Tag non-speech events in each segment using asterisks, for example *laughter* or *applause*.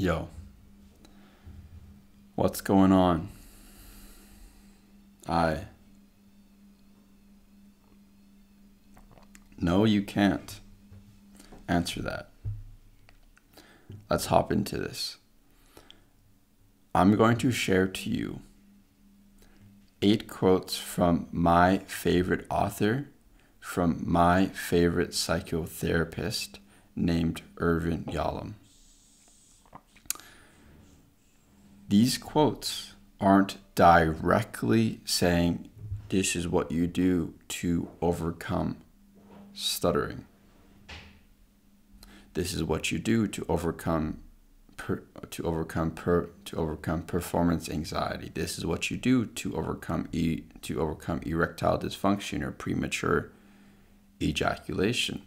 Yo, what's going on? I. No, you can't answer that. Let's hop into this. I'm going to share to you eight quotes from my favorite author, from my favorite psychotherapist named Irvin Yalom. These quotes aren't directly saying this is what you do to overcome stuttering. This is what you do to overcome per, to overcome per, to overcome performance anxiety. This is what you do to overcome e, to overcome erectile dysfunction or premature ejaculation.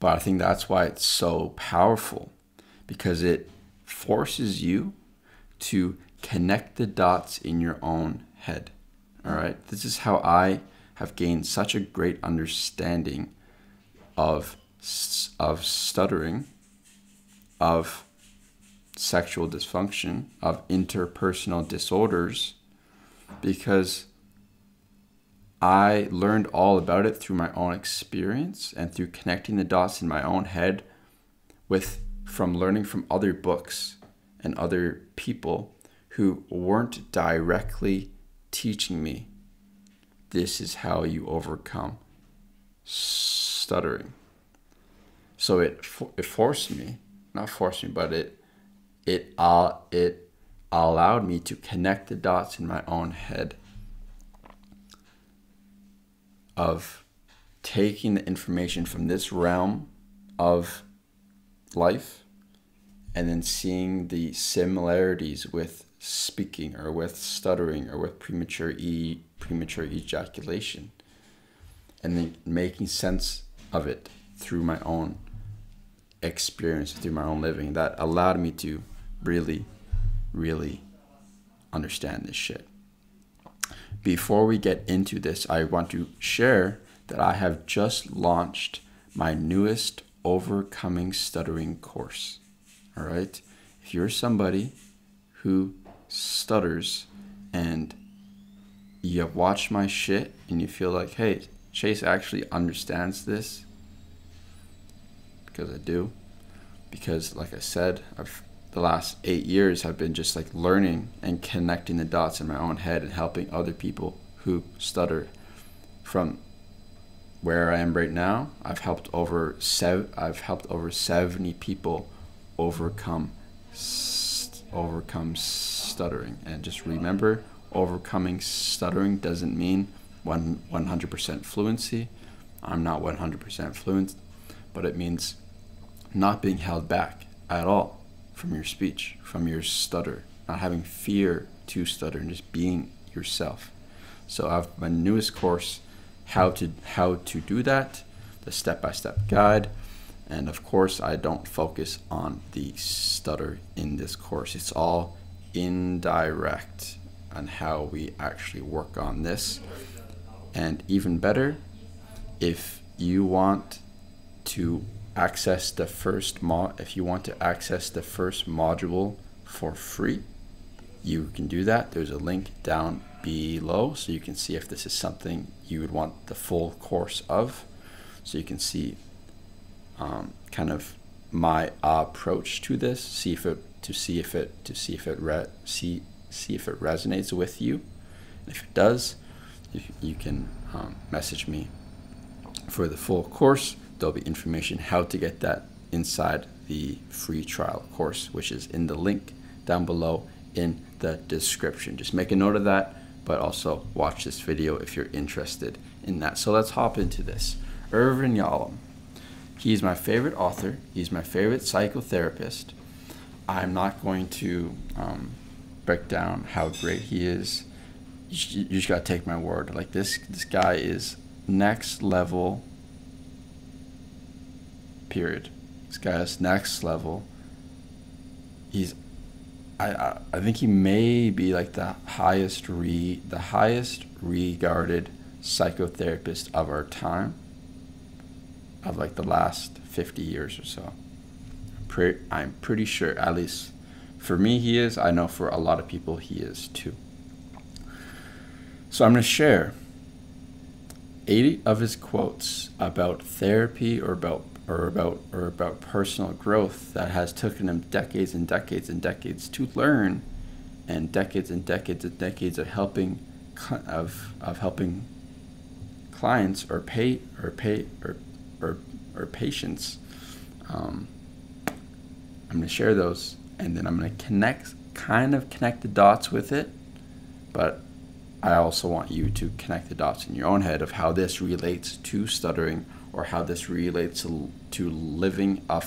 But I think that's why it's so powerful because it forces you to connect the dots in your own head. All right. This is how I have gained such a great understanding of of stuttering, of sexual dysfunction, of interpersonal disorders because I learned all about it through my own experience and through connecting the dots in my own head with from learning from other books and other people who weren't directly teaching me this is how you overcome stuttering. So it it forced me, not forced me, but it it uh, it allowed me to connect the dots in my own head of taking the information from this realm of life and then seeing the similarities with speaking or with stuttering or with premature e premature ejaculation and then making sense of it through my own experience through my own living that allowed me to really really understand this shit. Before we get into this i want to share that i have just launched my newest overcoming stuttering course all right? If you're somebody who stutters and you watch my shit and you feel like, hey, Chase actually understands this, because I do. Because, like I said, I've the last eight years I've been just like learning and connecting the dots in my own head and helping other people who stutter from where I am right now. I've helped over seven. I've helped over seventy people overcome st- overcome stuttering. And just remember, overcoming stuttering doesn't mean one 100% fluency. I'm not 100% fluent, but it means not being held back at all from your speech, from your stutter, not having fear to stutter, and just being yourself. So I have my newest course, how to how to do that, the step-by-step guide and of course, I don't focus on the stutter in this course. It's all indirect on how we actually work on this. And even better, if you want to access the first mod, if you want to access the first module for free, you can do that. There's a link down below so you can see if this is something you would want the full course of. So you can see um, kind of my approach to this, see if it to see if it to see if it re- see see if it resonates with you. If it does, you, you can um, message me for the full course. There'll be information how to get that inside the free trial course, which is in the link down below in the description. Just make a note of that, but also watch this video if you're interested in that. So let's hop into this. Irvin Yalom He's my favorite author. He's my favorite psychotherapist. I'm not going to um, break down how great he is. You, just gotta take my word. Like this, this guy is next level. Period. This guy is next level. He's, I, I, think he may be like the highest re, the highest regarded psychotherapist of our time of like the last 50 years or so. Pre- I'm pretty sure, at least for me, he is. I know for a lot of people, he is too. So I'm going to share 80 of his quotes about therapy or about or about or about personal growth that has taken him decades and decades and decades to learn and decades and decades and decades of helping of of helping clients or pay or pay or or, or patients. Um, I'm going to share those and then I'm going to connect kind of connect the dots with it but I also want you to connect the dots in your own head of how this relates to stuttering or how this relates to, to living a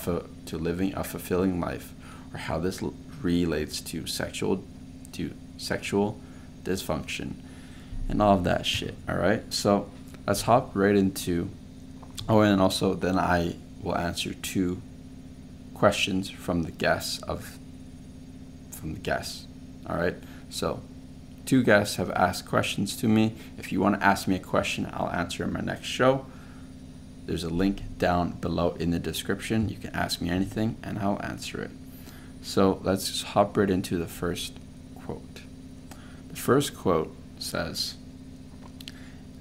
to living a fulfilling life or how this relates to sexual to sexual dysfunction and all of that shit all right so let's hop right into oh and also then i will answer two questions from the guests of from the guests all right so two guests have asked questions to me. If you want to ask me a question i'll answer in my next show there's a link down below in the description you can ask me anything and i'll answer it so let's just hop right into the first quote the first quote says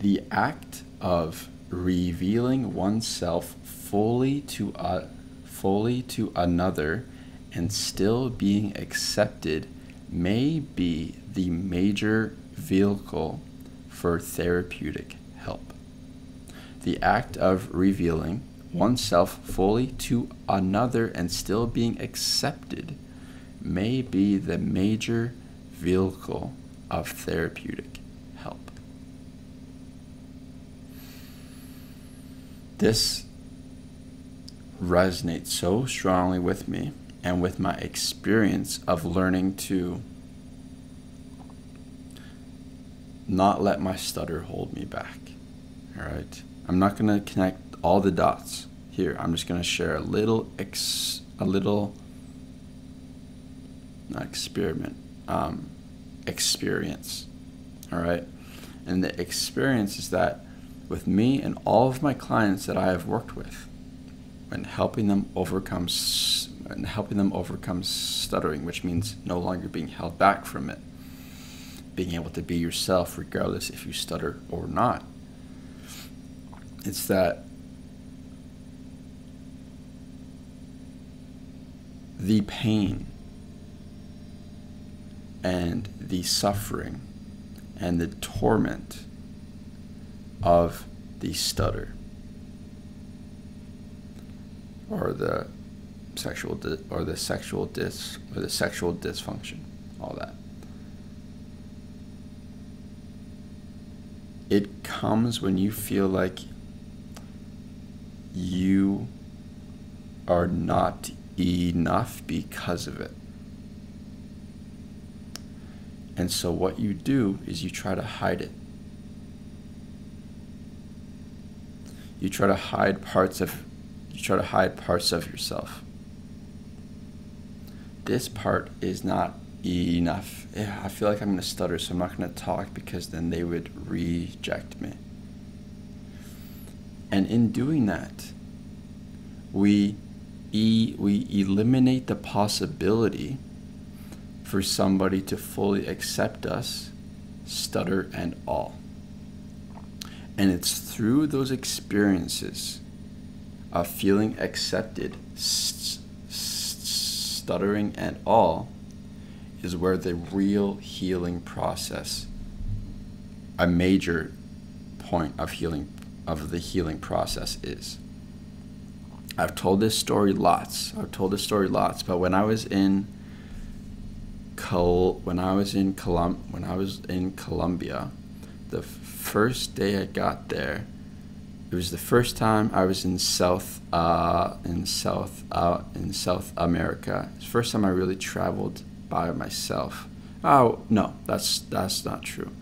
the act of revealing oneself fully to a, fully to another and still being accepted may be the major vehicle for therapeutic. The act of revealing oneself fully to another and still being accepted may be the major vehicle of therapeutic help. This resonates so strongly with me and with my experience of learning to not let my stutter hold me back. All right. I'm not going to connect all the dots here. I'm just going to share a little ex, a little not experiment, um, experience. All right. And the experience is that with me and all of my clients that I have worked with, and helping them overcome and helping them overcome stuttering, which means no longer being held back from it, being able to be yourself regardless if you stutter or not. It's that the pain and the suffering and the torment of the stutter or the sexual or the sexual dis or the sexual dysfunction, all that. It comes when you feel like you are not enough because of it. And so what you do is you try to hide it. You try to hide parts of you try to hide parts of yourself. This part is not enough. Eh, I feel like I'm going to stutter, so I'm not going to talk because then they would reject me. And in doing that, we e- we eliminate the possibility for somebody to fully accept us, stutter and all. And it's through those experiences of feeling accepted, st- stuttering and all, is where the real healing process, a major point of healing of the healing process is. I've told this story lots. I've told this story lots, but when I was in Col- when I was in Colum- when I was in Colombia, the first day I got there, it was the first time I was in South uh, in South uh, in South America. It's the first time I really traveled by myself. Oh no, that's that's not true.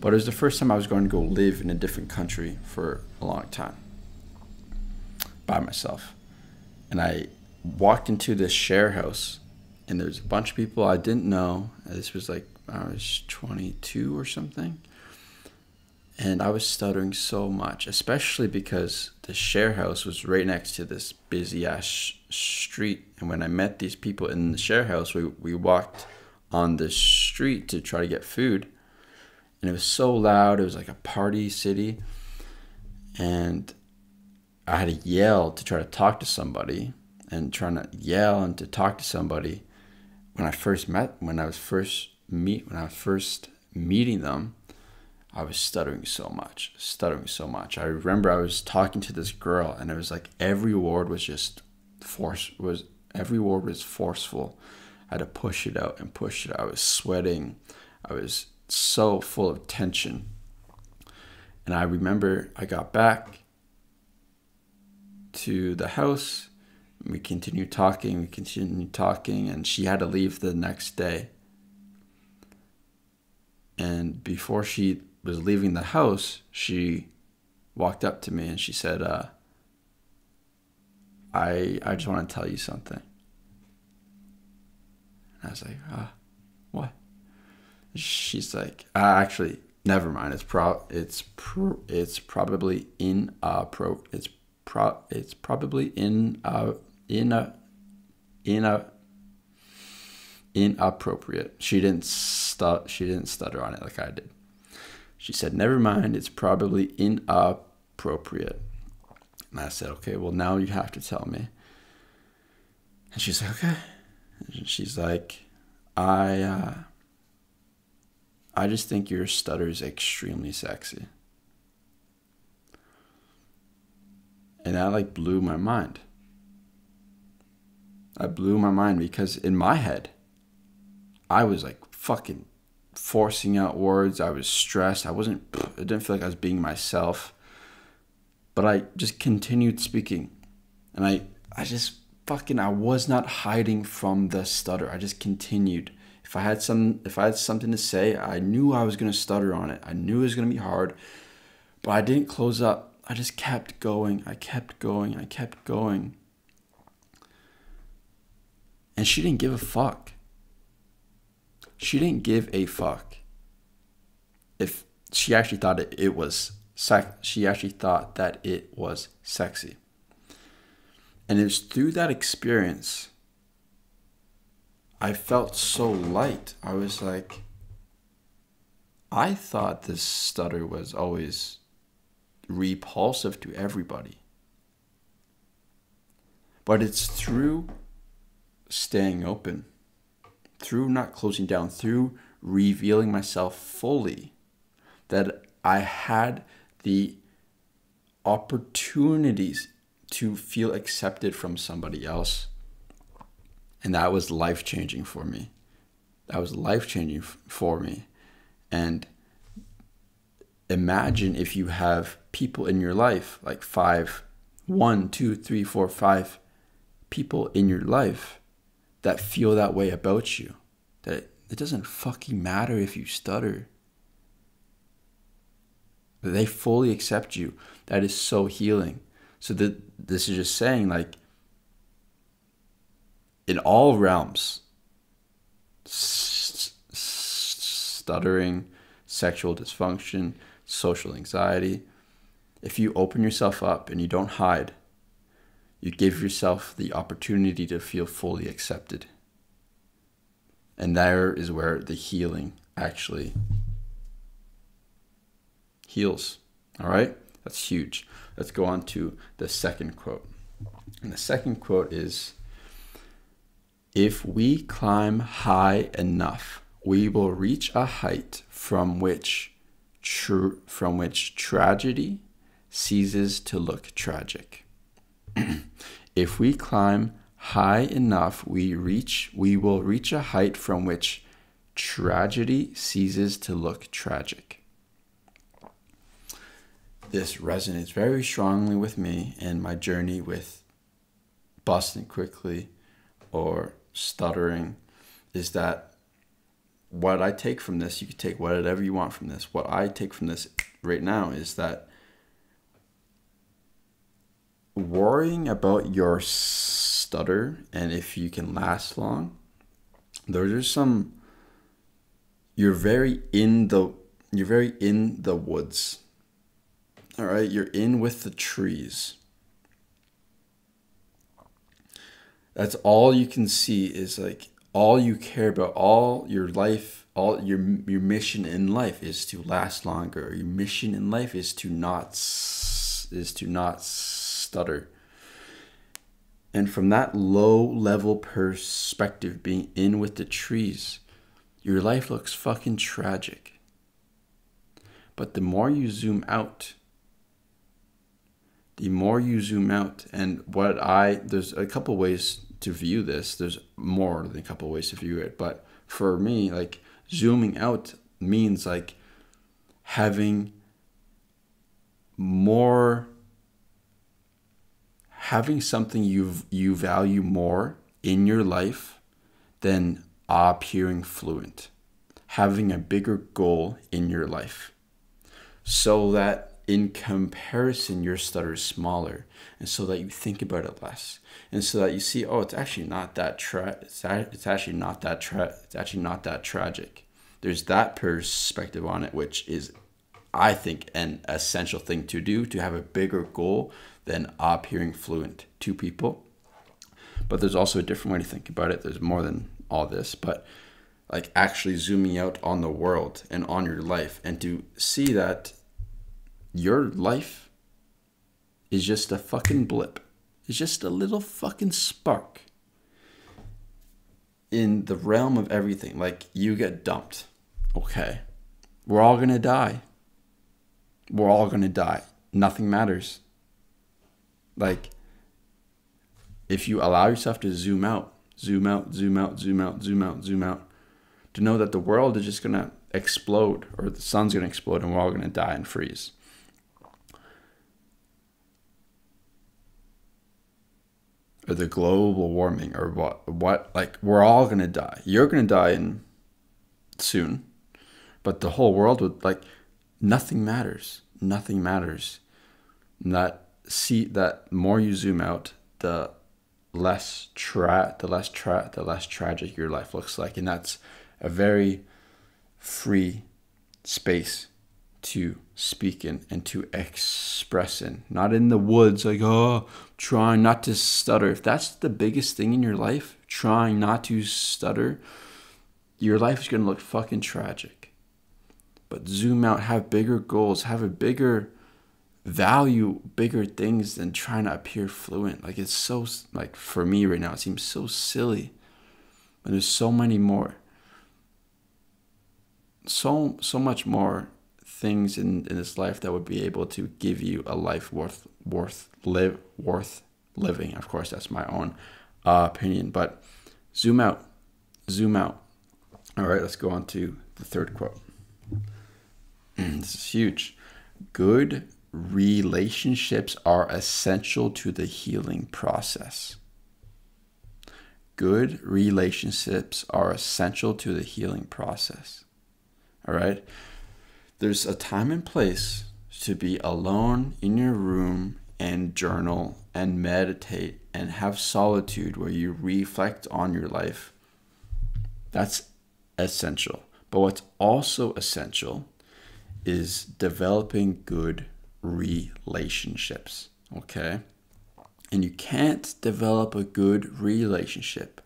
But it was the first time I was going to go live in a different country for a long time by myself. And I walked into this share house, and there's a bunch of people I didn't know. This was like I was 22 or something And I was stuttering so much, especially because the share house was right next to this busy ass street. And when I met these people in the share house, we, we walked on the street to try to get food. And it was so loud. It was like a party city. And I had to yell to try to talk to somebody and trying to yell and to talk to somebody when I first met when I was first meet when I was first meeting them I was stuttering so much, stuttering so much. I remember I was talking to this girl, and it was like every word was just force was every word was forceful. I had to push it out and push it. Out. I was sweating. I was so full of tension. And I remember I got back to the house. We continued talking. We continued talking, and she had to leave the next day. And before she was leaving the house, she walked up to me and she said, uh, I, I just want to tell you something. And I was like, uh, what? She's like, uh, actually, never mind. It's pro, it's pro, it's probably in uh pro, it's pro, it's probably in uh in a in a inappropriate. She didn't stut, she didn't stutter on it like I did. She said, Never mind, it's probably inappropriate. And I said, Okay, well, now you have to tell me. And she's like, Okay. And she's like, I, uh, I just think your stutter is extremely sexy. And that like blew my mind. I blew my mind because in my head, I was like fucking forcing out words. I was stressed. I wasn't, *sniffs* I didn't feel like I was being myself. But I just continued speaking. And I, I just fucking, I was not hiding from the stutter. I just continued. If I had some, if I had something to say, I knew I was going to stutter on it. I knew it was going to be hard. But I didn't close up. I just kept going. I kept going. I kept going. And she didn't give a fuck she didn't give a fuck if she actually thought it, it was sex she actually thought that it was sexy and it's through that experience i felt so light i was like i thought this stutter was always repulsive to everybody but it's through staying open through not closing down, through revealing myself fully, that I had the opportunities to feel accepted from somebody else. And that was life changing for me. That was life changing for me. And imagine if you have people in your life, like five, one, two, three, four, five people in your life that feel that way about you. That it doesn't fucking matter if you stutter. They fully accept you. That is so healing. So this is just saying like in all realms stuttering, sexual dysfunction, social anxiety, if you open yourself up and you don't hide, you give yourself the opportunity to feel fully accepted. And there is where the healing actually heals. All right? That's huge. Let's go on to the second quote. And the second quote is If we climb high enough, we will reach a height from which tr- from which tragedy ceases to look tragic. *clears throat* if we climb high enough, we reach we will reach a height from which tragedy ceases to look tragic. This resonates very strongly with me and my journey with Boston quickly or stuttering is that what I take from this, you can take whatever you want from this. What I take from this right now is that worrying about your stutter and if you can last long, those are some you're very in the you're very in the woods All right, you're in with the trees. That's all you can see is like all you care about, all your life, all your your mission in life is to last longer. Your mission in life is to not is to not stutter. And from that low level perspective, being in with the trees, your life looks fucking tragic. But the more you zoom out, the more you zoom out, and what I, there's a couple ways to view this. There's more than a couple ways to view it. But for me, like zooming out means like having more having something you you value more in your life than appearing fluent having a bigger goal in your life so that in comparison your stutter is smaller and so that you think about it less and so that you see oh it's actually not that tra- it's, it's actually not that tra- it's actually not that tragic. There's that perspective on it which is i think an essential thing to do to have a bigger goal than appearing fluent to people. But there's also a different way to think about it. There's more than all this but like actually zooming out on the world and on your life and to see that your life is just a fucking blip. It's just a little fucking spark in the realm of everything. Like you get dumped. Okay. We're all going to die. We're all going to die. Nothing matters. Like if you allow yourself to zoom out, zoom out, zoom out, zoom out, zoom out, zoom out, to know that the world is just going to explode or the sun's going to explode and we're all going to die and freeze. Or the global warming or what what like we're all gonna die. You're gonna die in soon, but the whole world would like nothing matters. Nothing matters. And that see that more you zoom out, the less tra the less tra the less tragic your life looks like, and that's a very free space to speak in and to express in. Not in the woods, like, oh, trying not to stutter. If that's the biggest thing in your life, trying not to stutter, your life is going to look fucking tragic. But zoom out, have bigger goals, have a bigger value, bigger things than trying to appear fluent. Like, it's so, like, for me right now, it seems so silly. But there's so many more. So, so much more things in, in this life that would be able to give you a life worth worth live worth living. Of course, that's my own uh, opinion, but zoom out, zoom out. All right, let's go on to the third quote. *clears throat* this is huge. Good relationships are essential to the healing process. Good relationships are essential to the healing process. All right. There's a time and place to be alone in your room and journal and meditate and have solitude where you reflect on your life. That's essential. But what's also essential is developing good relationships. Okay? And you can't develop a good relationship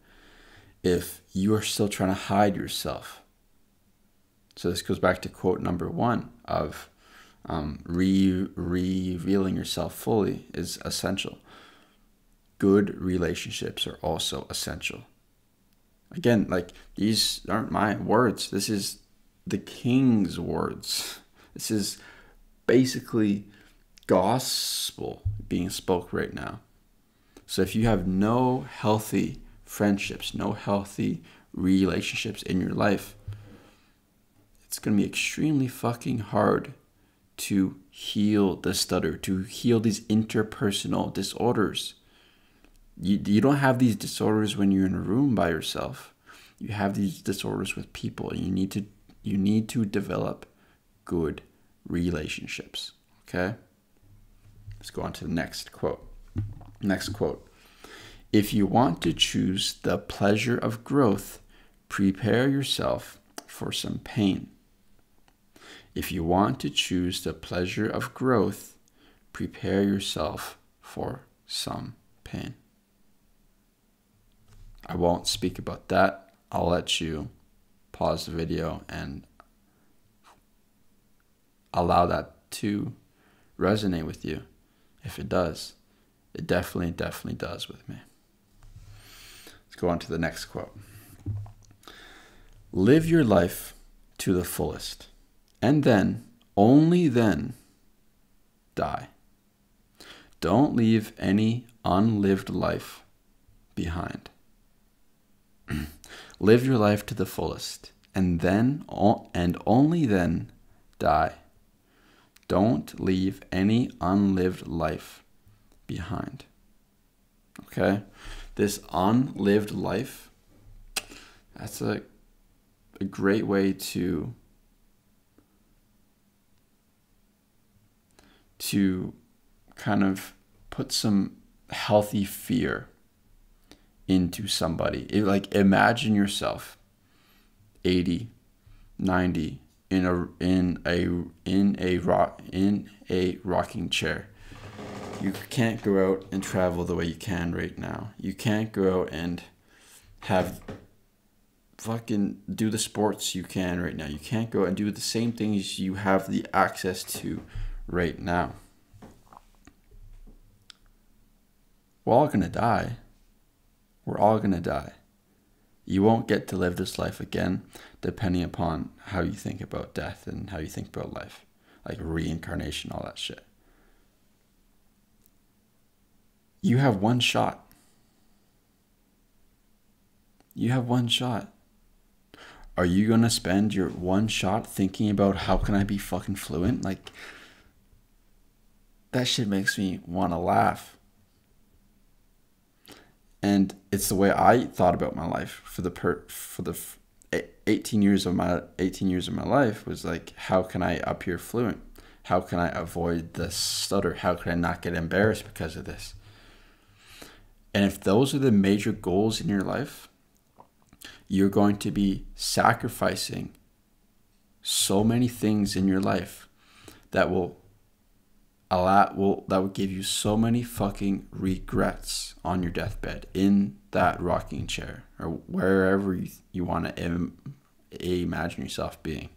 if you are still trying to hide yourself so this goes back to quote number one of um, re- revealing yourself fully is essential. Good relationships are also essential. Again, like these aren't my words. This is the king's words. This is basically gospel being spoke right now. So if you have no healthy friendships, no healthy relationships in your life, it's going to be extremely fucking hard to heal the stutter, to heal these interpersonal disorders. You, you don't have these disorders when you're in a room by yourself. You have these disorders with people, you need to you need to develop good relationships. Okay? Let's go on to the next quote. Next quote. If you want to choose the pleasure of growth, prepare yourself for some pain. If you want to choose the pleasure of growth, prepare yourself for some pain. I won't speak about that. I'll let you pause the video and allow that to resonate with you. If it does, it definitely, definitely does with me. Let's go on to the next quote. Live your life to the fullest, and then, only then, die. Don't leave any unlived life behind. *clears throat* Live your life to the fullest, and then, and only then, die. Don't leave any unlived life behind. Okay? This unlived life, that's a, a great way to to kind of put some healthy fear into somebody. It, like imagine yourself 80, 90 in a in a in a rock in a rocking chair. You can't go out and travel the way you can right now. You can't go out and have fucking do the sports you can right now. You can't go and do the same things you have the access to right now. We're all gonna die. We're all gonna die. You won't get to live this life again, depending upon how you think about death and how you think about life, like reincarnation, all that shit. You have one shot. You have one shot. Are you gonna spend your one shot thinking about how can I be fucking fluent? Like, that shit makes me wanna laugh. And it's the way I thought about my life for the per for the 18 years of my 18 years of my life was like how can I appear fluent? How can I avoid the stutter? How can I not get embarrassed because of this? And if those are the major goals in your life you're going to be sacrificing so many things in your life that will a lot will that would give you so many fucking regrets on your deathbed in that rocking chair or wherever you, you want to Im- imagine yourself being.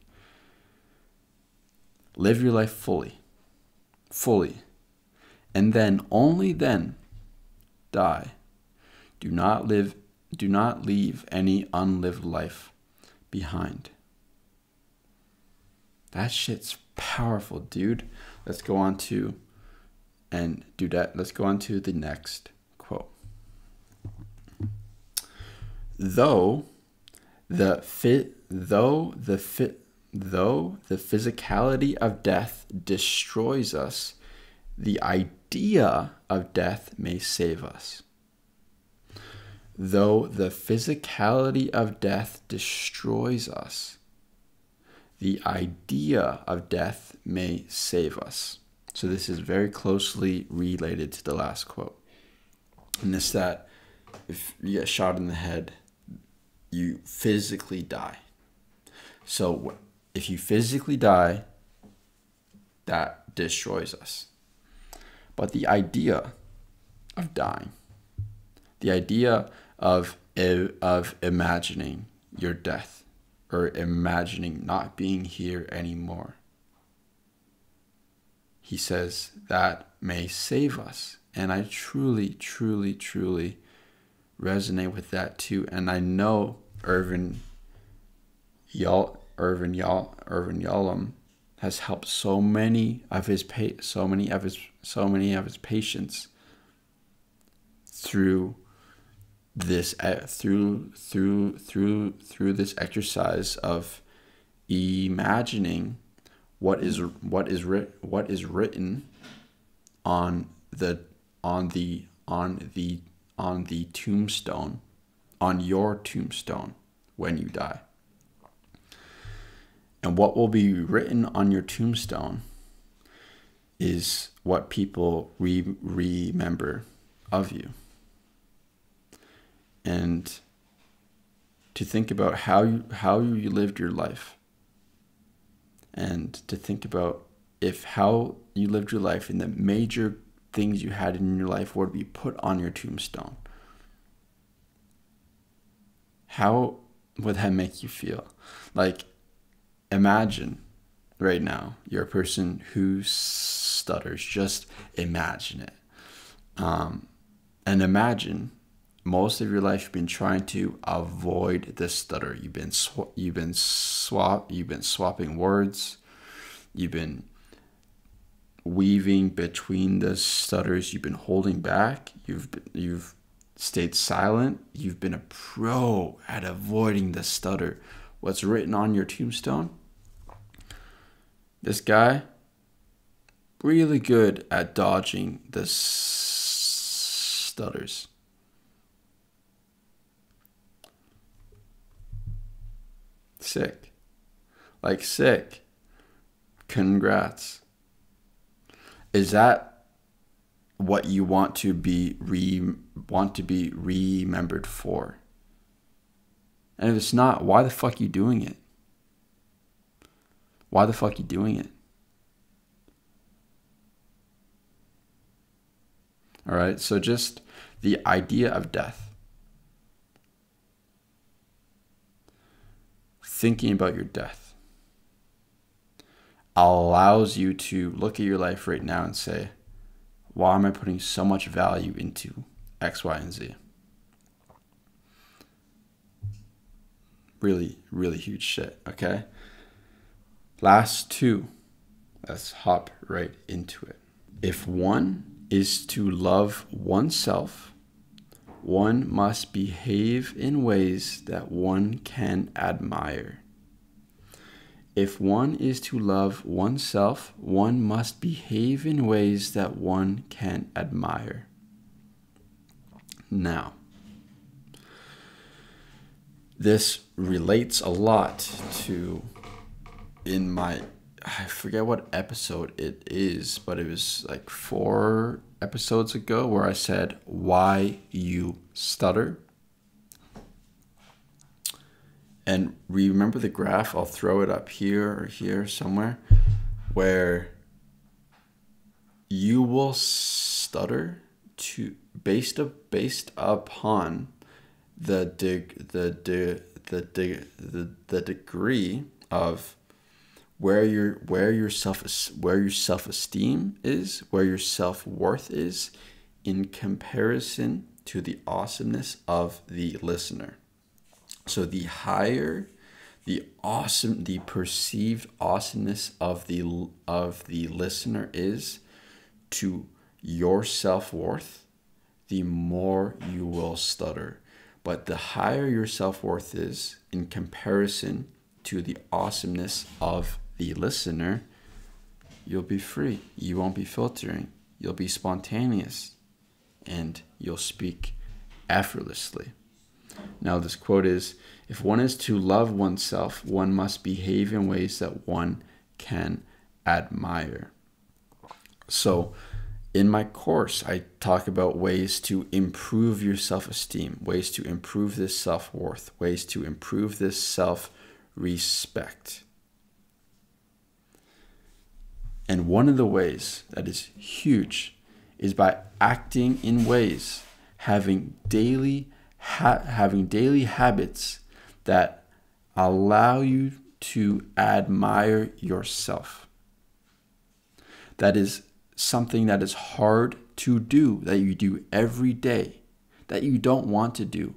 Live your life fully fully. And then only then die. Do not live do not leave any unlived life behind. That shit's powerful dude Let's go on to and do that. Let's go on to the next quote. Though the fit though the fit though the physicality of death destroys us, the idea of death may save us. Though the physicality of death destroys us, the idea of death may save us. So this is very closely related to the last quote. And it's that if you get shot in the head, you physically die. So if you physically die, that destroys us. But the idea of dying, the idea of of imagining your death, or imagining not being here anymore. He says that may save us. And I truly, truly, truly resonate with that too. And I know Irvin Yal Irvin Yal Irvin Yalom has helped so many of his pa- so many of his so many of his patients through this through through through through this exercise of imagining what is what is writ, what is written on the on the on the on the tombstone on your tombstone when you die. And what will be written on your tombstone is what people re- remember of you and to think about how you, how you lived your life and to think about if how you lived your life and the major things you had in your life were to be put on your tombstone, how would that make you feel? Like, imagine right now you're a person who stutters. Just imagine it. Um, and imagine most of your life you've been trying to avoid the stutter. You've been sw- you've been swap you've been swapping words. You've been weaving between the stutters. You've been holding back. You've been, you've stayed silent. You've been a pro at avoiding the stutter. What's written on your tombstone? This guy really good at dodging the stutters. Sick. Like sick. Congrats. Is that what you want to be re want to be remembered for? And if it's not, why the fuck you doing it? Why the fuck you doing it? All right, so just the idea of death. Thinking about your death allows you to look at your life right now and say, why am I putting so much value into X, Y, and Z? Really, really huge shit, okay? Last two. Let's hop right into it. If one is to love oneself, one must behave in ways that one can admire. If one is to love oneself, one must behave in ways that one can admire. Now, this relates a lot to in my I forget what episode it is, but it was like four episodes ago where I said why you stutter. And remember the graph? I'll throw it up here or here somewhere where you will stutter to based up based upon the dig the the the the, the degree of where your where your self where your self esteem is, where your self worth is, in comparison to the awesomeness of the listener. So the higher the awesome the perceived awesomeness of the of the listener is to your self-worth the more you will stutter but the higher your self-worth is in comparison to the awesomeness of the listener, you'll be free. You won't be filtering. You'll be spontaneous and you'll speak effortlessly. Now, this quote is If one is to love oneself, one must behave in ways that one can admire. So, in my course, I talk about ways to improve your self esteem, ways to improve this self worth, ways to improve this self respect. And one of the ways that is huge is by acting in ways, having daily ha- having daily habits that allow you to admire yourself. That is something that is hard to do, that you do every day, that you don't want to do.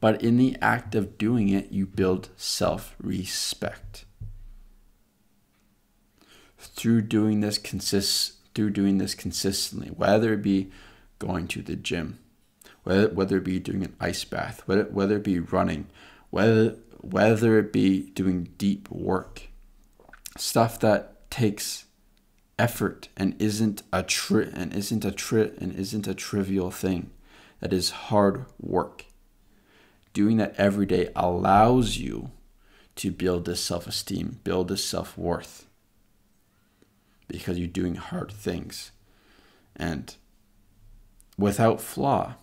But in the act of doing it, you build self respect through doing this consist through doing this consistently, whether it be going to the gym, whether whether it be doing an ice bath, whether whether it be running, whether whether it be doing deep work, stuff that takes effort and isn't a tri- and isn't a tri- and isn't a trivial thing, that is hard work. Doing that every day allows you to build this self-esteem, build this self-worth because you're doing hard things. And without flaw,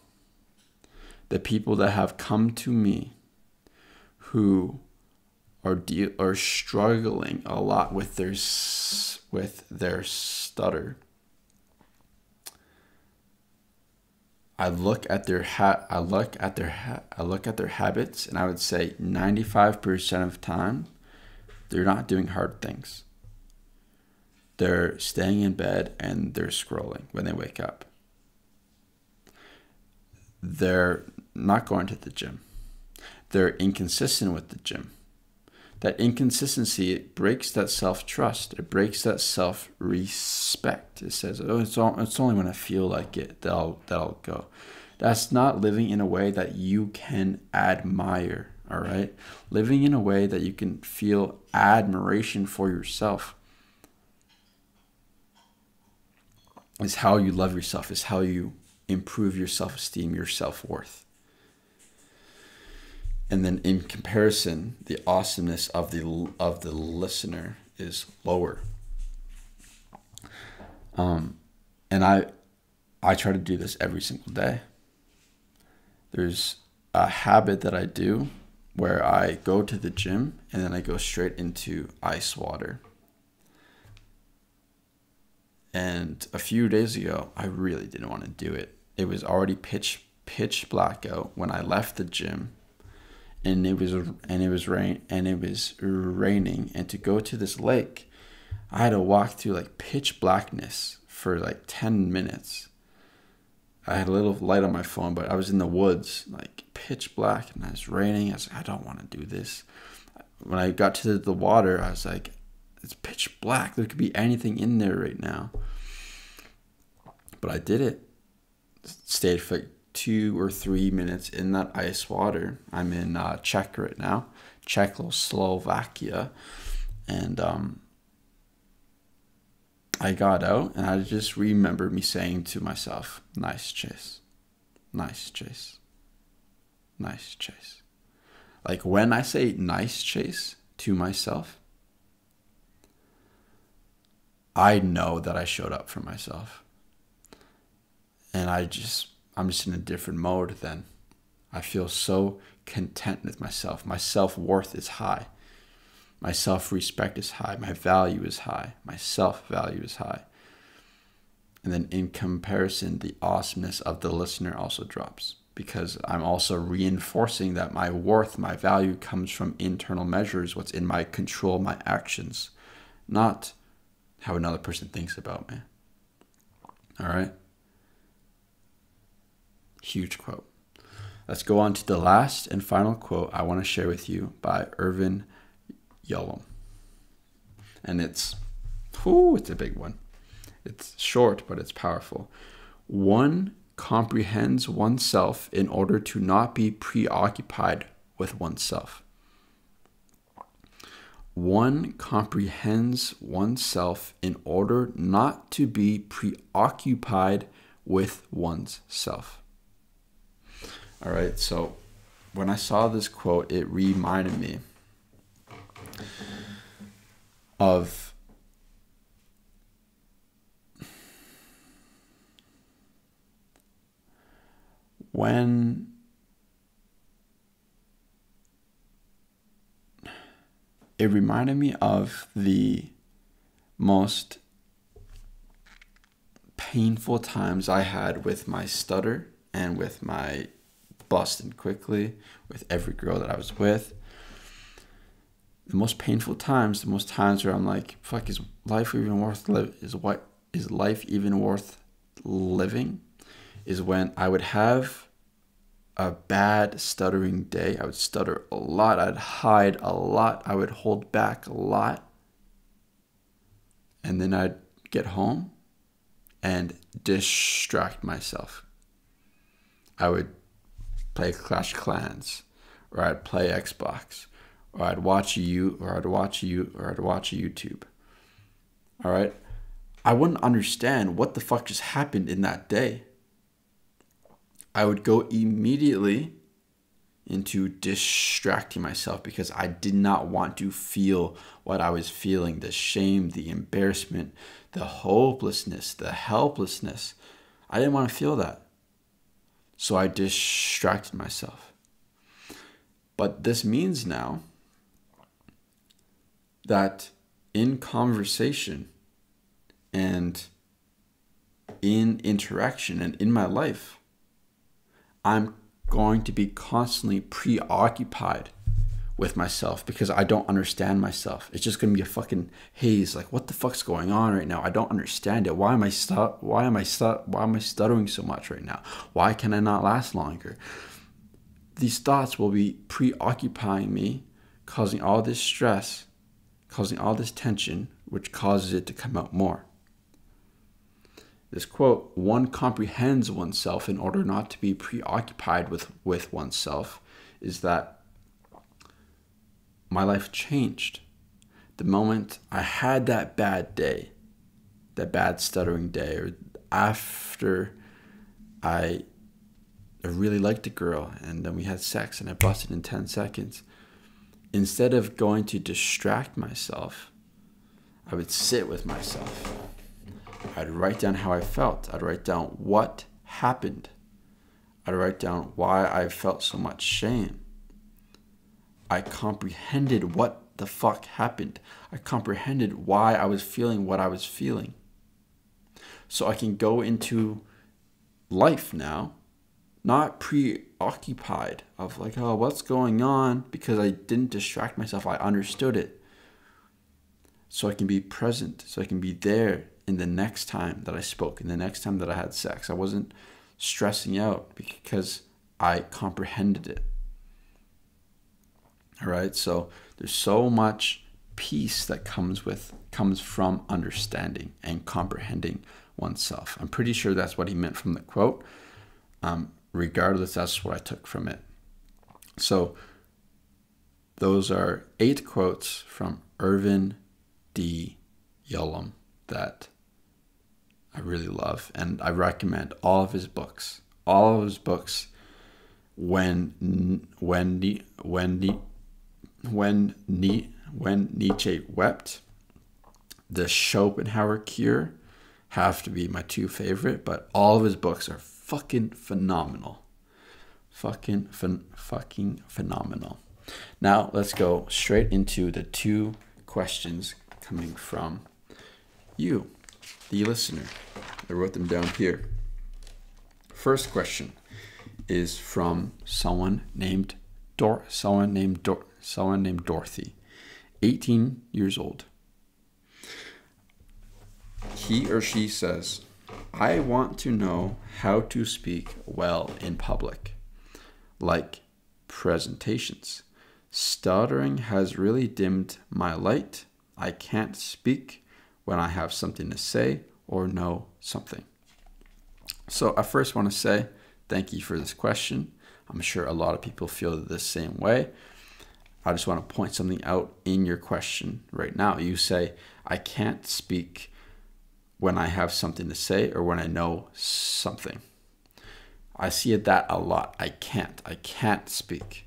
the people that have come to me who are deal are struggling a lot with their with their stutter. I look at their ha- I look at their ha- I look at their habits and I would say 95% of time they're not doing hard things. They're staying in bed and they're scrolling when they wake up. They're not going to the gym. They're inconsistent with the gym. That inconsistency it breaks that self-trust. It breaks that self-respect. It says oh it's, all, it's only when i feel like it that I'll, that I'll go. That's not living in a way that you can admire all right? Living in a way that you can feel admiration for yourself is how you love yourself is how you improve your self-esteem your self-worth. And then in comparison the awesomeness of the of the listener is lower. Um and i i try to do this every single day. There's a habit that i do where i go to the gym and then i go straight into ice water and a few days ago i really didn't want to do it. It was already pitch pitch black out when i left the gym. And it was and it was rain and it was raining. And to go to this lake i had to walk through like pitch blackness for like 10 minutes. I had a little light on my phone but i was in the woods like pitch black and it was raining. I was like i don't want to do this. When i got to the water i was like it's pitch black. There could be anything in there right now. But i did it. Stayed for two or three minutes in that ice water. I'm in uh, Czech right now, Czechoslovakia, and um, I got out and I just remember me saying to myself, "Nice chase, nice chase, nice chase." Like when I say "nice chase" to myself, I know that I showed up for myself. And I just I'm just in a different mode then. I feel so content with myself. My self worth is high. My self respect is high. My value is high. My self value is high. And then in comparison, the awesomeness of the listener also drops because I'm also reinforcing that my worth, my value comes from internal measures, what's in my control, my actions, not how another person thinks about me. All right? Huge quote. Let's go on to the last and final quote I want to share with you by Irvin Yalom. And it's, whoo, it's a big one. It's short, but it's powerful. One comprehends oneself in order to not be preoccupied with oneself. One comprehends oneself in order not to be preoccupied with one's self. All right, so when I saw this quote, it reminded me of when it reminded me of the most painful times I had with my stutter and with my busting quickly with every girl that I was with. The most painful times, the most times where I'm like, fuck, is life even worth live? Is what is life even worth living? Is when I would have a bad stuttering day. I would stutter a lot. I'd hide a lot. I would hold back a lot. And then I'd get home and distract myself. I would play Clash Clans, or I'd play Xbox, or I'd watch you, or I'd watch you, or I'd watch YouTube. All right, I wouldn't understand what the fuck just happened in that day. I would go immediately into distracting myself because I did not want to feel what I was feeling the shame, the embarrassment, the hopelessness, the helplessness. I didn't want to feel that. So I distracted myself. But this means now that in conversation and in interaction and in my life, I'm going to be constantly preoccupied with myself because I don't understand myself. It's just gonna be a fucking haze. Like, what the fuck's going on right now? I don't understand it. Why am I stu- Why am I stu- Why am I stuttering so much right now? Why can I not last longer? These thoughts will be preoccupying me, causing all this stress, causing all this tension, which causes it to come out more. This quote: "One comprehends oneself in order not to be preoccupied with with oneself," is that my life changed. The moment I had that bad day, that bad stuttering day, or after I, I really liked a girl and then we had sex and I busted in 10 seconds, instead of going to distract myself, I would sit with myself. I'd write down how I felt. I'd write down what happened. I'd write down why I felt so much shame. I comprehended what the fuck happened. I comprehended why I was feeling what I was feeling. So I can go into life now, not preoccupied of like, oh, what's going on? Because I didn't distract myself. I understood it. So I can be present. So I can be there in the next time that I spoke, in the next time that I had sex. I wasn't stressing out because I comprehended it. All right. So there's so much peace that comes with comes from understanding and comprehending oneself. I'm pretty sure that's what he meant from the quote. Um, regardless, that's what I took from it. So those are eight quotes from Irvin D. Yalom that I really love, and I recommend all of his books. All of his books. When when when when, when Nietzsche wept, the Schopenhauer Cure have to be my two favorite, but all of his books are fucking phenomenal. Fucking phen- fucking phenomenal. Now let's go straight into the two questions coming from you, the listener. I wrote them down here. First question is from someone named Dor someone named Dor someone named Dorothy, 18 years old. He or she says, I want to know how to speak well in public, like presentations. Stuttering has really dimmed my light. I can't speak when I have something to say or know something. So, I first want to say thank you for this question. I'm sure a lot of people feel the same way. I just want to point something out in your question right now. You say, I can't speak when I have something to say or when I know something. I see it that a lot. I can't. I can't speak.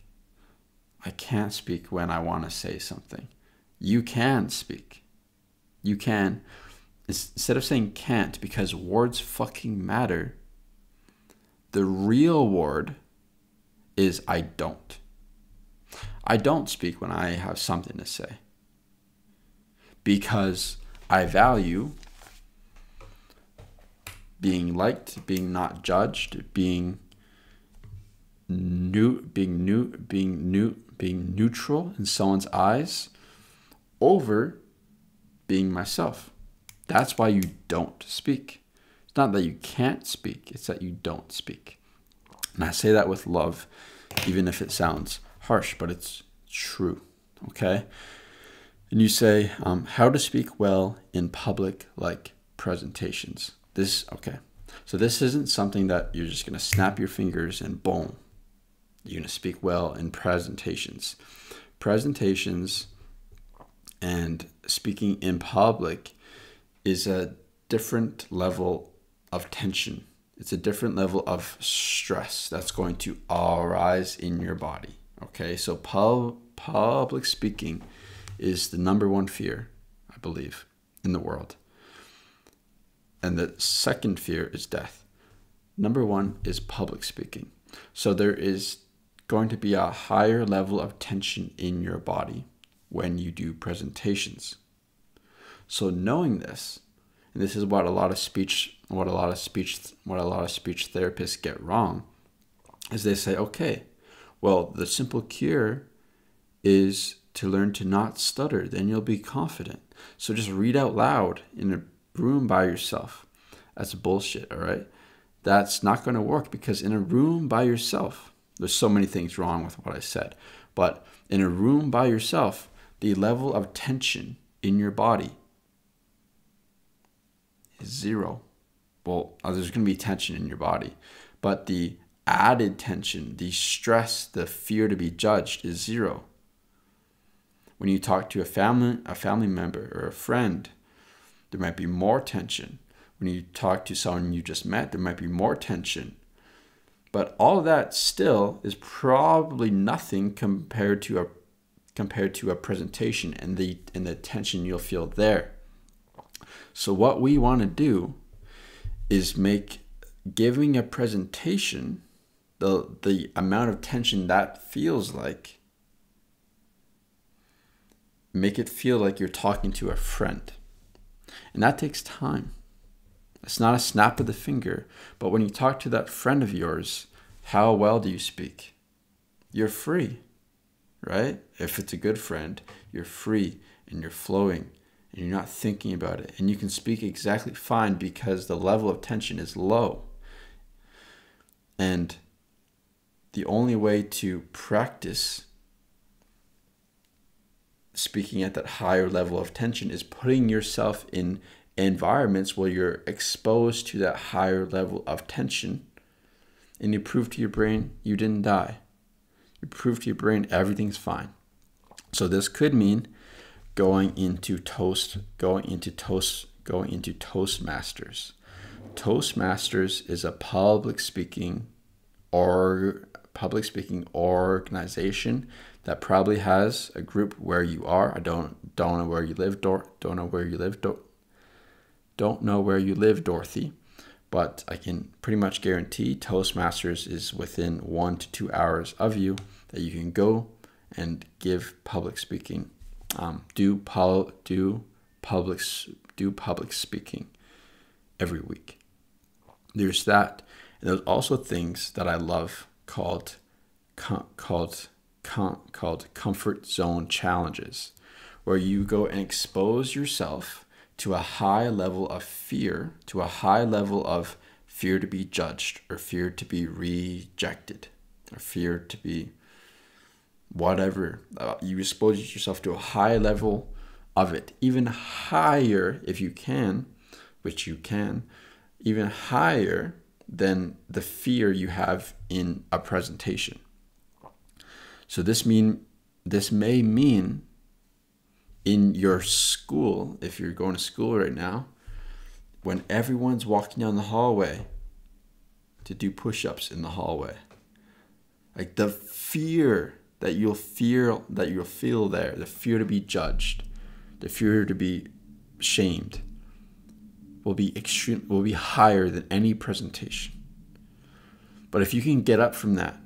I can't speak when I want to say something. You can speak. You can. Instead of saying can't because words fucking matter, the real word is I don't. I don't speak when I have something to say because I value being liked, being not judged, being new, being new, being new, being neutral in someone's eyes over being myself. That's why you don't speak. It's not that you can't speak, it's that you don't speak. And I say that with love, even if it sounds harsh, but it's true. Okay? And you say, um, how to speak well in public, like presentations. This, okay. So this isn't something that you're just going to snap your fingers and boom, you're going to speak well in presentations. Presentations and speaking in public is a different level of tension. It's a different level of stress that's going to arise in your body. Okay, so pub, public speaking is the number one fear, I believe, in the world. And the second fear is death. Number one is public speaking. So there is going to be a higher level of tension in your body when you do presentations. So knowing this, and this is what a lot of speech what a lot of speech what a lot of speech therapists get wrong is they say, okay, well, the simple cure is to learn to not stutter, then you'll be confident. So just read out loud in a room by yourself. That's bullshit, all right? That's not going to work because in a room by yourself, there's so many things wrong with what I said, but in a room by yourself, the level of tension in your body is zero. Well, uh, there's going to be tension in your body, but the added tension, the stress, the fear to be judged is zero. When you talk to a family, a family member or a friend, there might be more tension. When you talk to someone you just met, there might be more tension. But all of that still is probably nothing compared to a compared to a presentation and the and the tension you'll feel there. So what we want to do is make giving a presentation the the amount of tension that feels like make it feel like you're talking to a friend. And that takes time. It's not a snap of the finger, but when you talk to that friend of yours, how well do you speak? You're free, right? If it's a good friend, you're free and you're flowing and you're not thinking about it. And you can speak exactly fine because the level of tension is low. And the only way to practice speaking at that higher level of tension is putting yourself in environments where you're exposed to that higher level of tension and you prove to your brain you didn't die. You prove to your brain everything's fine. So this could mean going into toast going into toast going into toastmasters. Toastmasters is a public speaking or public speaking organization that probably has a group where you are. I don't don't know where you live Dor- don't know where you live Dor- don't know where you live dorothy but i can pretty much guarantee toastmasters is within one to two hours of you that you can go and give public speaking um, do pol- do public do public speaking every week. There's that, and there's also things that I love called com- called com- called comfort zone challenges, where you go and expose yourself to a high level of fear, to a high level of fear to be judged or fear to be rejected or fear to be whatever. Uh, you expose yourself to a high level of it, even higher if you can, which you can, even higher than the fear you have in a presentation. So this mean this may mean in your school, if you're going to school right now, when everyone's walking down the hallway to do push-ups in the hallway. Like the fear that you'll fear that you'll feel there, the fear to be judged, the fear to be shamed, will be extreme will be higher than any presentation. But if you can get up from that,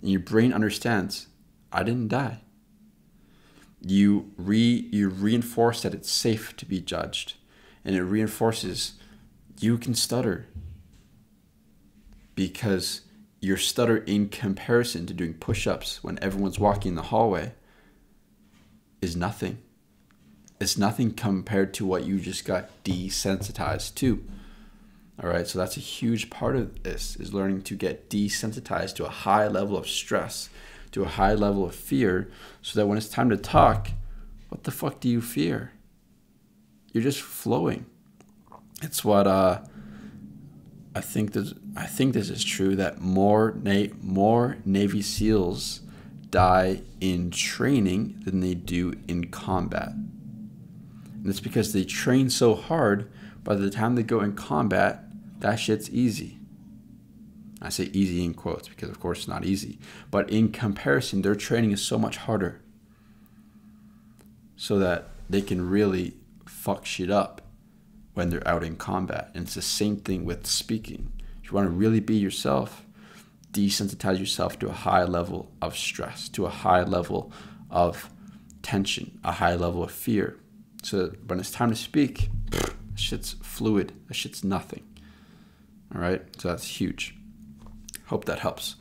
and your brain understands, I didn't die. You re you reinforce that it's safe to be judged, and it reinforces you can stutter because your stutter in comparison to doing push ups when everyone's walking in the hallway is nothing. It's nothing compared to what you just got desensitized to. All right, so that's a huge part of this is learning to get desensitized to a high level of stress, to a high level of fear, so that when it's time to talk, what the fuck do you fear? You're just flowing. It's what uh, I think this I think this is true that more na- more Navy SEALs die in training than they do in combat. And it's because they train so hard, by the time they go in combat, that shit's easy. I say easy in quotes because, of course, it's not easy. But in comparison, their training is so much harder so that they can really fuck shit up when they're out in combat. And it's the same thing with speaking. If you want to really be yourself, desensitize yourself to a high level of stress, to a high level of tension, a high level of fear. So when it's time to speak, shit's fluid. That shit's nothing. All right, so that's huge. Hope that helps.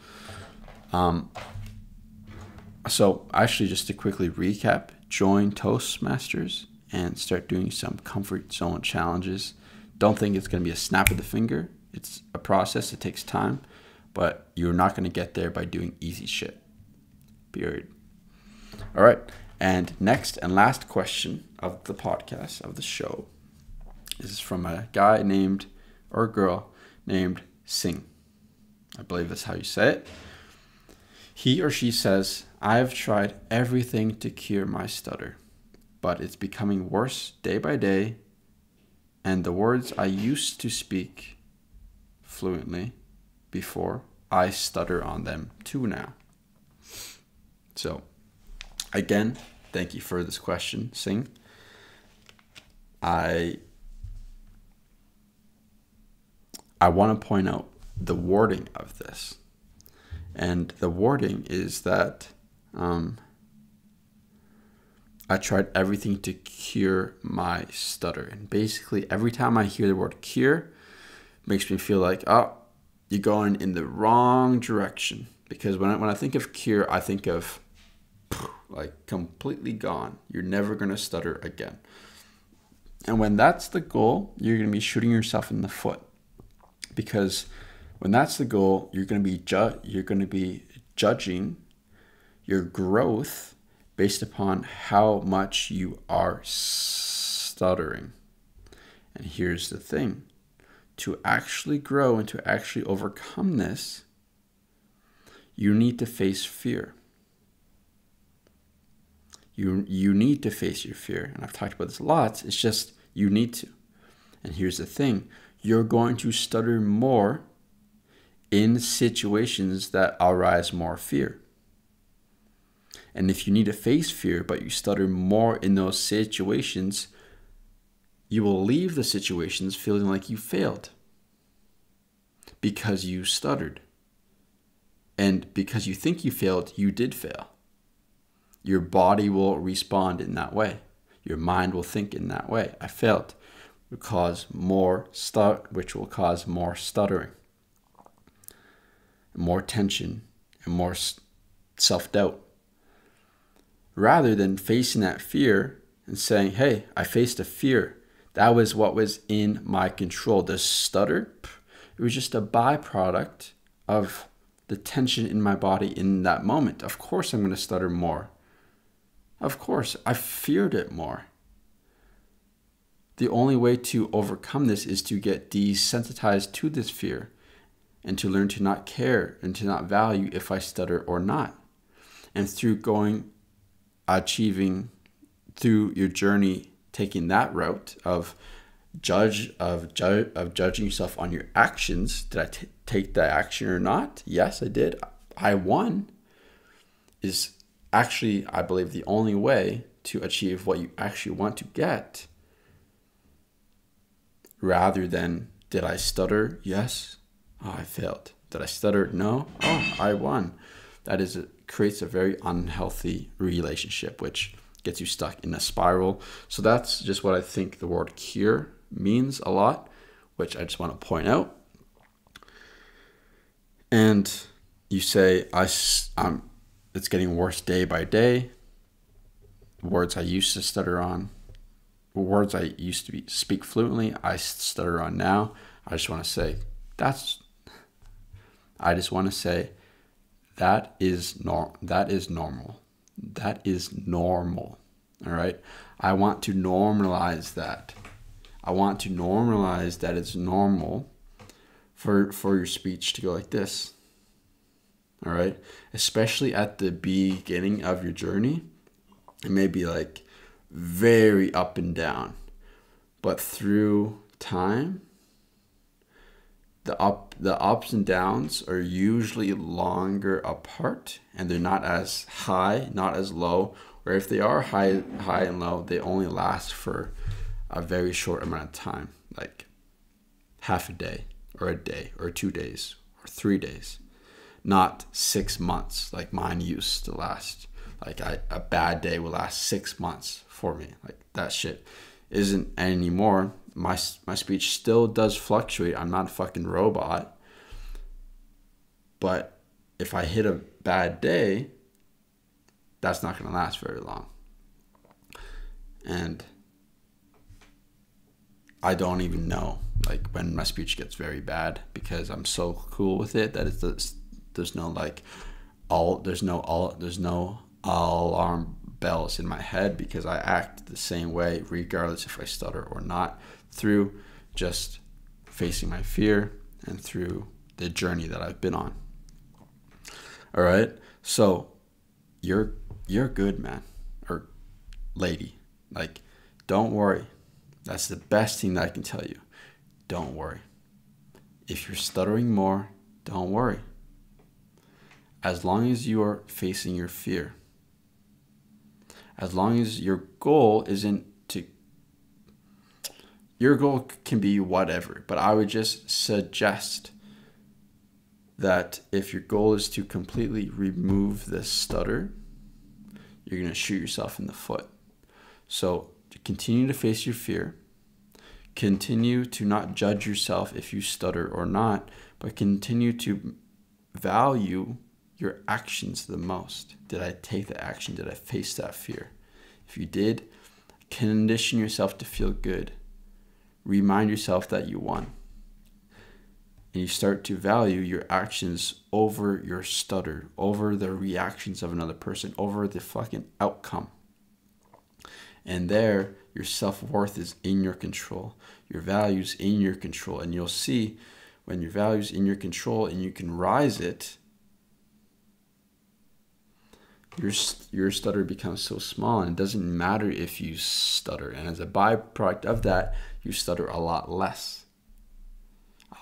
Um, so actually, just to quickly recap, join Toastmasters and start doing some comfort zone challenges. Don't think it's going to be a snap of the finger. It's a process. It takes time, but you're not going to get there by doing easy shit. Period. All right. And next and last question of the podcast, of the show, this is from a guy named, or a girl named Singh. I believe that's how you say it. He or she says, I've tried everything to cure my stutter, but it's becoming worse day by day, and the words I used to speak fluently before, I stutter on them too now. So, again, thank you for this question, Singh. I I want to point out the wording of this. And the wording is that um, I tried everything to cure my stutter. And basically, every time I hear the word cure, makes me feel like, oh, you're going in the wrong direction. Because when I, when I think of cure, I think of like completely gone. You're never going to stutter again. And when that's the goal, you're going to be shooting yourself in the foot. Because when that's the goal, you're going to be ju- you're going to be judging your growth based upon how much you are stuttering. And here's the thing to actually grow and to actually overcome this, you need to face fear. You, you need to face your fear. And I've talked about this lots. It's just you need to. And here's the thing you're going to stutter more in situations that arise more fear. And if you need to face fear, but you stutter more in those situations, you will leave the situations feeling like you failed because you stuttered. And because you think you failed, you did fail. Your body will respond in that way. Your mind will think in that way. I failed. Will cause more stut, which will cause more stuttering, more tension, and more self doubt. Rather than facing that fear and saying, "Hey, I faced a fear. That was what was in my control." The stutter, it was just a byproduct of the tension in my body in that moment. Of course, I'm going to stutter more of course, I feared it more. The only way to overcome this is to get desensitized to this fear and to learn to not care and to not value if I stutter or not. And through going, achieving, through your journey, taking that route of judge of judge of judging yourself on your actions. Did I t- take that action or not? Yes, I did. I won. Is actually, I believe, the only way to achieve what you actually want to get rather than did I stutter? Yes. Oh, I failed. Did I stutter? No. Oh, I won. That is creates a very unhealthy relationship which gets you stuck in a spiral. So that's just what I think the word cure means a lot, which I just want to point out. And you say I I'm it's getting worse day by day. Words I used to stutter on, words I used to be, speak fluently, I stutter on now. I just want to say that's. I just want to say that is nor that is normal. That is normal. All right. I want to normalize that. I want to normalize that it's normal for for your speech to go like this all right especially at the beginning of your journey it may be like very up and down but through time the up the ups and downs are usually longer apart and they're not as high not as low or if they are high high and low they only last for a very short amount of time like half a day or a day or two days or three days not six months like mine used to last. Like I, a bad day will last six months for me. Like that shit isn't anymore. My my speech still does fluctuate. I'm not a fucking robot. But if I hit a bad day, that's not going to last very long. And I don't even know like when my speech gets very bad because I'm so cool with it that it's there's, there's no like all there's no all there's no alarm bells in my head because I act the same way regardless if I stutter or not through just facing my fear and through the journey that I've been on. All right. So you're you're good, man or lady. Like don't worry. That's the best thing that I can tell you. Don't worry. If you're stuttering more, don't worry. As long as you are facing your fear. As long as your goal isn't your goal can be whatever, but I would just suggest that if your goal is to completely remove this stutter, you're going to shoot yourself in the foot. So continue to face your fear. Continue to not judge yourself if you stutter or not, but continue to value your actions the most. Did I take the action? Did I face that fear? If you did, condition yourself to feel good. Remind yourself that you won and you start to value your actions over your stutter, over the reactions of another person, over the fucking outcome. And there, your self worth is in your control, your values in your control. And you'll see when your values in your control and you can rise it, your, your stutter becomes so small and it doesn't matter if you stutter. And as a byproduct of that, you stutter a lot less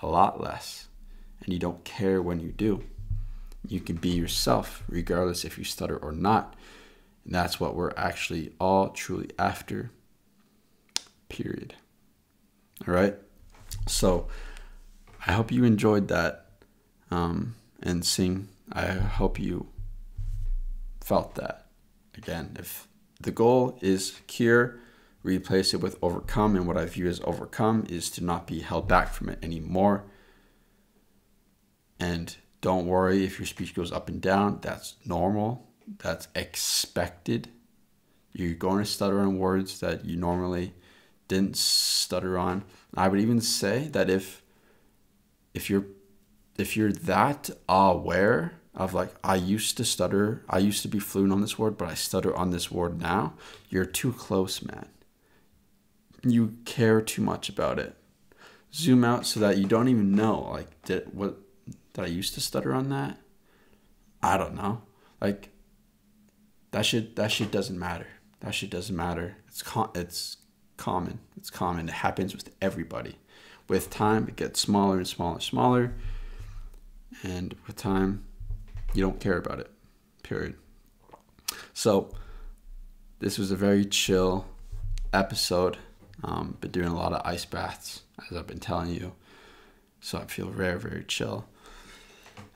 a lot less, and you don't care when you do. You can be yourself, regardless if you stutter or not. And that's what we're actually all truly after. Period. All right. So I hope you enjoyed that um, and Singh. I hope you felt that. Again, if the goal is cure, replace it with overcome. And what I view as overcome is to not be held back from it anymore. And don't worry if your speech goes up and down. That's normal. That's expected. You're going to stutter on words that you normally didn't stutter on. I would even say that if if you're if you're that aware of like I used to stutter, I used to be fluent on this word, but I stutter on this word now, you're too close, man you care too much about it. Zoom out so that you don't even know. Like, did what did I used to stutter on that? I don't know. Like, that shit that shit doesn't matter. That shit doesn't matter. It's con- it's common. It's common. It happens with everybody. With time, it gets smaller and smaller and smaller. And with time, you don't care about it. Period. So, this was a very chill episode. Um, been doing a lot of ice baths, as I've been telling you. So I feel very, very chill.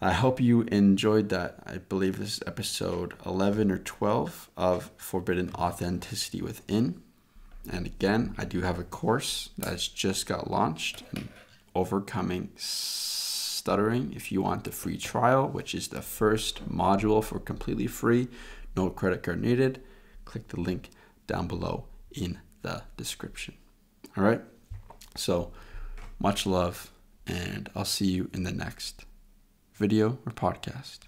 I hope you enjoyed that. I believe this is episode 11 or 12 of Forbidden Authenticity Within. And again, I do have a course that's just got launched in overcoming stuttering. If you want the free trial, which is the first module for completely free, no credit card needed, click the link down below in the description. All right. So much love, and I'll see you in the next video or podcast.